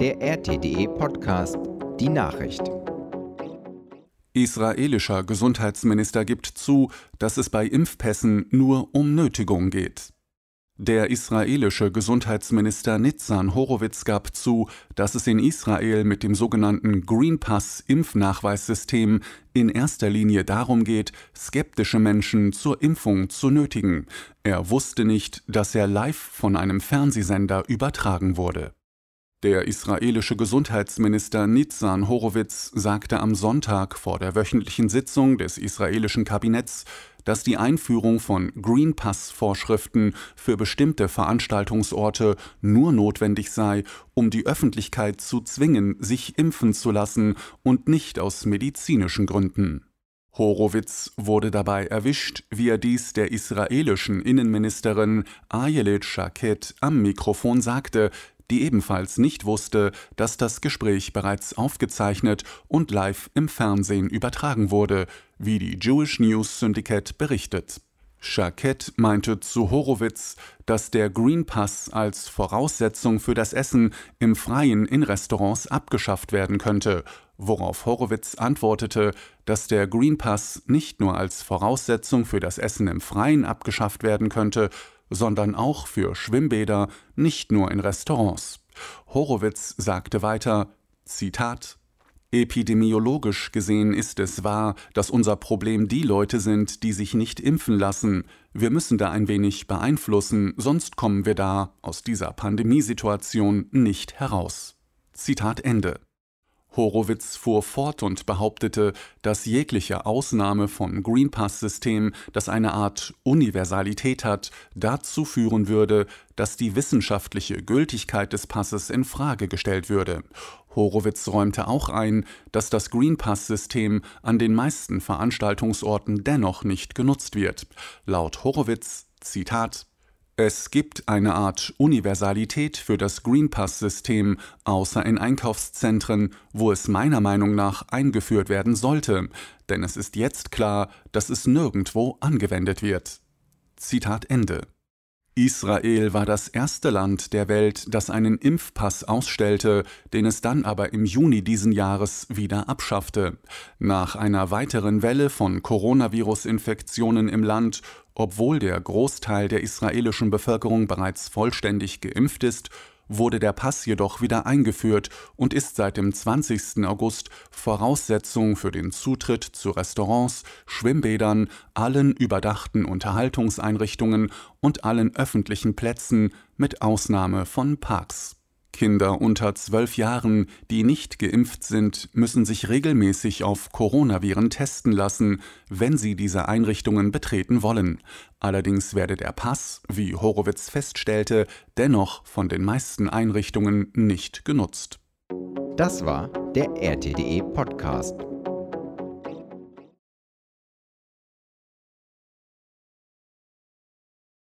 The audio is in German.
der RTDE Podcast, die Nachricht. Israelischer Gesundheitsminister gibt zu, dass es bei Impfpässen nur um Nötigung geht. Der israelische Gesundheitsminister Nitzan Horowitz gab zu, dass es in Israel mit dem sogenannten Green Pass Impfnachweissystem in erster Linie darum geht, skeptische Menschen zur Impfung zu nötigen. Er wusste nicht, dass er live von einem Fernsehsender übertragen wurde. Der israelische Gesundheitsminister Nitzan Horowitz sagte am Sonntag vor der wöchentlichen Sitzung des israelischen Kabinetts, dass die Einführung von Green Pass Vorschriften für bestimmte Veranstaltungsorte nur notwendig sei, um die Öffentlichkeit zu zwingen, sich impfen zu lassen und nicht aus medizinischen Gründen. Horowitz wurde dabei erwischt, wie er dies der israelischen Innenministerin Ayelet Shaked am Mikrofon sagte, die ebenfalls nicht wusste, dass das Gespräch bereits aufgezeichnet und live im Fernsehen übertragen wurde, wie die Jewish News Syndicate berichtet. Schakett meinte zu Horowitz, dass der Green Pass als Voraussetzung für das Essen im Freien in Restaurants abgeschafft werden könnte, worauf Horowitz antwortete, dass der Green Pass nicht nur als Voraussetzung für das Essen im Freien abgeschafft werden könnte, sondern auch für Schwimmbäder, nicht nur in Restaurants. Horowitz sagte weiter, Zitat, Epidemiologisch gesehen ist es wahr, dass unser Problem die Leute sind, die sich nicht impfen lassen. Wir müssen da ein wenig beeinflussen, sonst kommen wir da aus dieser Pandemiesituation nicht heraus. Zitat Ende. Horowitz fuhr fort und behauptete, dass jegliche Ausnahme vom Green Pass-System, das eine Art Universalität hat, dazu führen würde, dass die wissenschaftliche Gültigkeit des Passes in Frage gestellt würde. Horowitz räumte auch ein, dass das Green Pass-System an den meisten Veranstaltungsorten dennoch nicht genutzt wird. Laut Horowitz Zitat es gibt eine Art Universalität für das Green Pass-System, außer in Einkaufszentren, wo es meiner Meinung nach eingeführt werden sollte, denn es ist jetzt klar, dass es nirgendwo angewendet wird. Zitat Ende. Israel war das erste Land der Welt, das einen Impfpass ausstellte, den es dann aber im Juni diesen Jahres wieder abschaffte. Nach einer weiteren Welle von Coronavirus-Infektionen im Land, obwohl der Großteil der israelischen Bevölkerung bereits vollständig geimpft ist, wurde der Pass jedoch wieder eingeführt und ist seit dem 20. August Voraussetzung für den Zutritt zu Restaurants, Schwimmbädern, allen überdachten Unterhaltungseinrichtungen und allen öffentlichen Plätzen mit Ausnahme von Parks. Kinder unter zwölf Jahren, die nicht geimpft sind, müssen sich regelmäßig auf Coronaviren testen lassen, wenn sie diese Einrichtungen betreten wollen. Allerdings werde der Pass, wie Horowitz feststellte, dennoch von den meisten Einrichtungen nicht genutzt. Das war der RTDE Podcast.